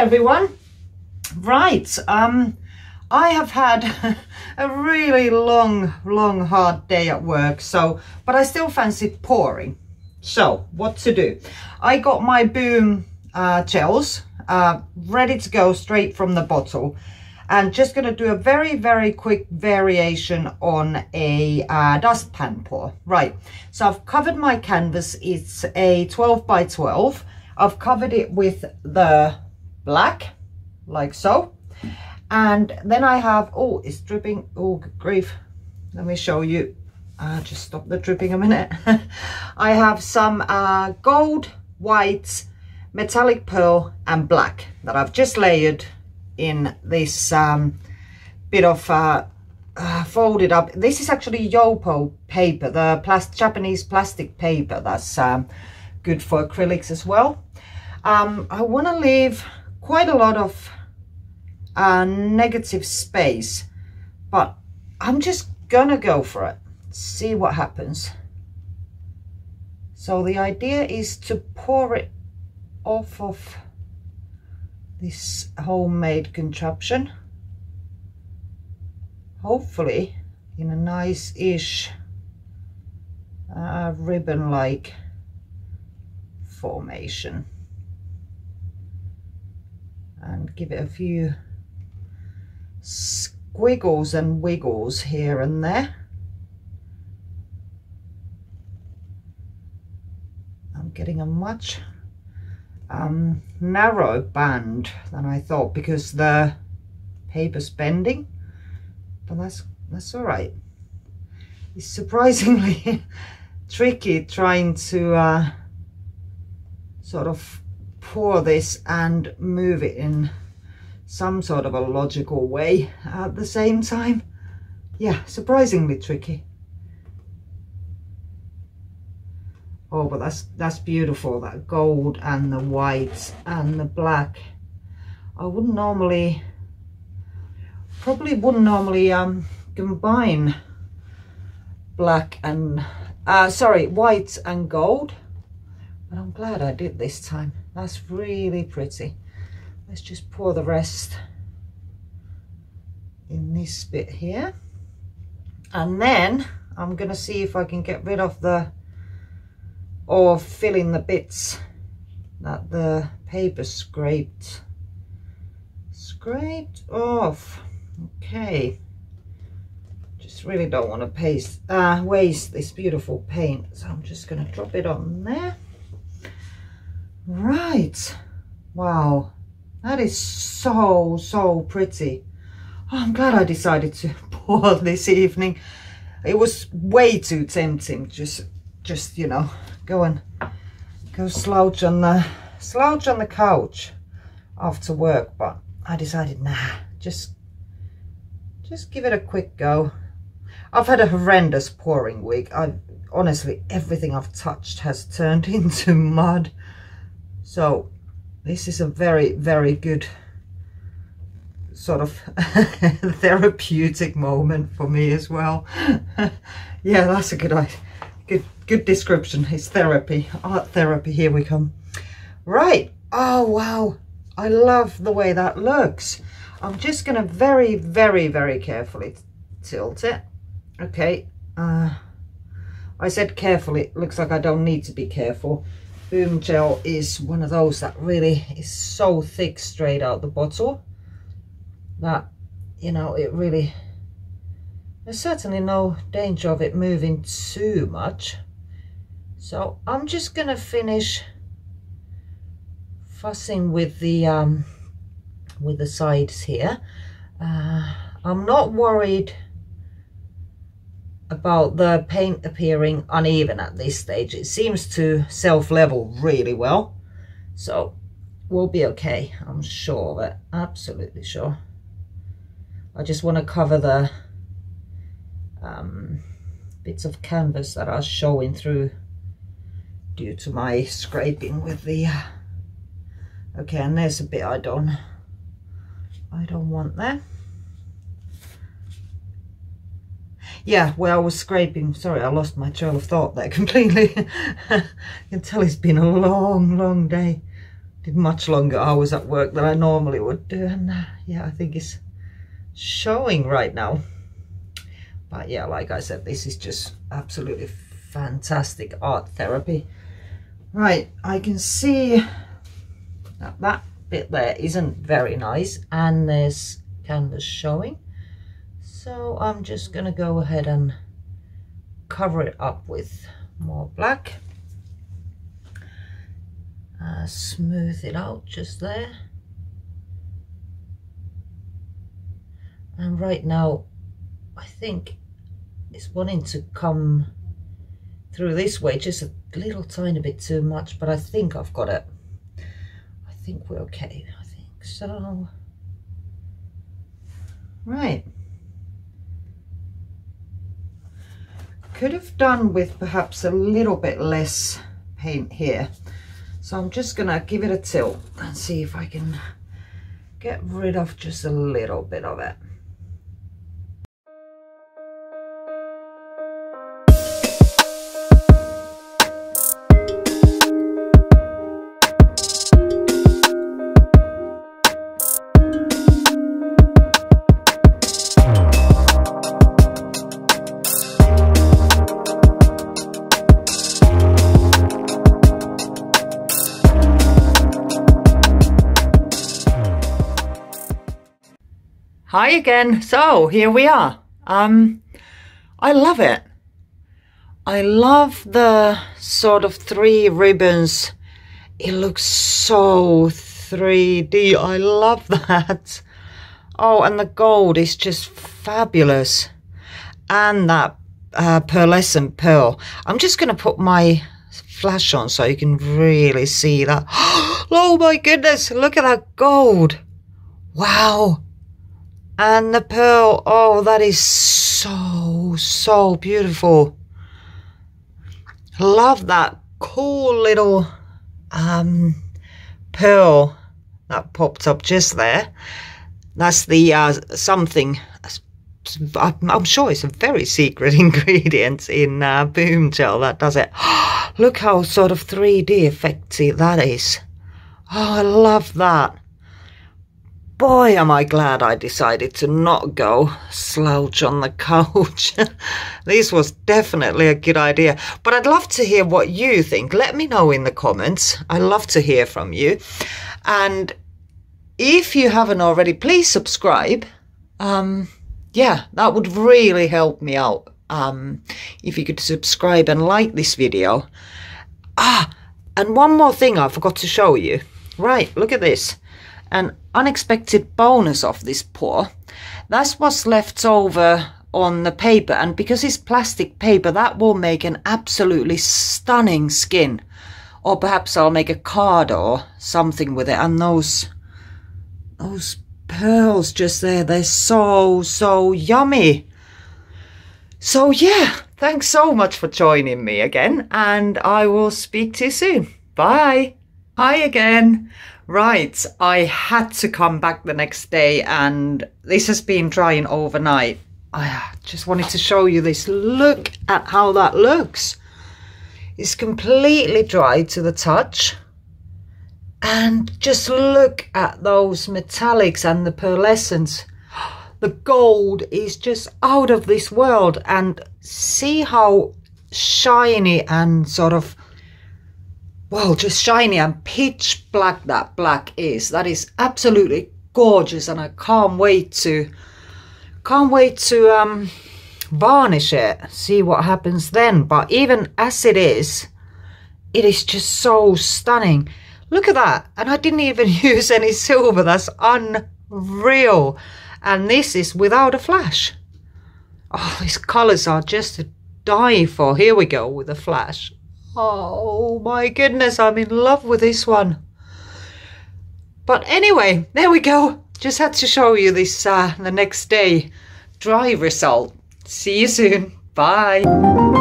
everyone. Right, um, I have had a really long, long, hard day at work, so, but I still fancy pouring. So, what to do? I got my Boom uh, gels uh, ready to go straight from the bottle and just going to do a very, very quick variation on a uh, dustpan pour. Right, so I've covered my canvas. It's a 12 by 12. I've covered it with the black, like so. And then I have, oh, it's dripping. Oh, grief. Let me show you. Uh, just stop the dripping a minute. I have some uh, gold, white, metallic pearl and black that I've just layered in this um, bit of uh, uh, folded up. This is actually Yupo paper, the plas Japanese plastic paper that's um, good for acrylics as well. Um, I want to leave quite a lot of uh, negative space, but I'm just gonna go for it. See what happens. So the idea is to pour it off of this homemade contraption. Hopefully in a nice-ish uh, ribbon-like formation and give it a few squiggles and wiggles here and there. I'm getting a much um, narrow band than I thought because the paper's bending, but that's, that's all right. It's surprisingly tricky trying to uh, sort of pour this and move it in some sort of a logical way at the same time. Yeah, surprisingly tricky. Oh, but that's that's beautiful, that gold and the white and the black. I wouldn't normally, probably wouldn't normally um, combine black and, uh, sorry, white and gold. But I'm glad I did this time. That's really pretty. Let's just pour the rest in this bit here. And then I'm going to see if I can get rid of the or fill in the bits that the paper scraped scraped off okay just really don't want to paste uh, waste this beautiful paint so I'm just going to drop it on there right. Wow. That is so so pretty. Oh, I'm glad I decided to pour this evening. It was way too tempting. Just just you know go and go slouch on the slouch on the couch after work but I decided nah just just give it a quick go. I've had a horrendous pouring week. I honestly everything I've touched has turned into mud so this is a very very good sort of therapeutic moment for me as well. Yeah that's a good idea good good description. It's therapy art therapy. Here we come. Right. Oh wow. I love the way that looks. I'm just gonna very very very carefully tilt it. Okay. Uh i said carefully. It looks like i don't need to be careful boom gel is one of those that really is so thick straight out the bottle that you know it really there's certainly no danger of it moving too much. So I'm just to finish fussing with the um, with the sides here. Uh, I'm not worried about the paint appearing uneven at this stage. It seems to self-level really well. So we'll be okay. I'm sure of it. Absolutely sure. I just want to cover the um, bits of canvas that are showing through due to my scraping with the uh, okay and there's a bit I don't I don't want there yeah well I was scraping. Sorry I lost my trail of thought there completely. You can tell it's been a long long day. Did much longer hours at work than I normally would do and uh, yeah I think it's showing right now. But yeah like I said this is just absolutely fantastic art therapy. Right I can see that that bit there isn't very nice and there's canvas showing so I'm just gonna go ahead and cover it up with more black. Uh, smooth it out just there. And right now I think it's wanting to come through this way just a little tiny bit too much but I think I've got it. I think we're okay I think so. Right could have done with perhaps a little bit less paint here so I'm just gonna give it a tilt and see if I can get rid of just a little bit of it. Hi again. So here we are. Um, I love it. I love the sort of three ribbons. It looks so 3D. I love that. Oh, and the gold is just fabulous. And that uh, pearlescent pearl. I'm just going to put my flash on so you can really see that. Oh my goodness, look at that gold. Wow. And the pearl, oh, that is so, so beautiful. Love that cool little um, pearl that popped up just there. That's the uh, something, I'm sure it's a very secret ingredient in uh, Boom Gel that does it. Look how sort of 3D effecty that is. Oh, I love that boy, am I glad I decided to not go slouch on the couch. this was definitely a good idea. But I'd love to hear what you think. Let me know in the comments. I'd love to hear from you. And if you haven't already, please subscribe. Um, yeah, that would really help me out. Um, if you could subscribe and like this video. Ah, and one more thing I forgot to show you. Right, look at this an unexpected bonus of this pour. That's what's left over on the paper and because it's plastic paper that will make an absolutely stunning skin. Or perhaps I'll make a card or something with it and those those pearls just there they're so so yummy. So yeah thanks so much for joining me again and I will speak to you soon. Bye. Hi again Right, I had to come back the next day and this has been drying overnight. I just wanted to show you this. Look at how that looks. It's completely dry to the touch. And just look at those metallics and the pearlescence. The gold is just out of this world. And see how shiny and sort of well, just shiny and pitch black that black is. That is absolutely gorgeous and I can't wait to can't wait to um varnish it see what happens then. But even as it is it is just so stunning. Look at that and I didn't even use any silver. That's unreal. And this is without a flash. Oh these colors are just to die for. Here we go with a flash Oh my goodness, I'm in love with this one. But anyway, there we go. Just had to show you this uh, the next day dry result. See you soon. Bye.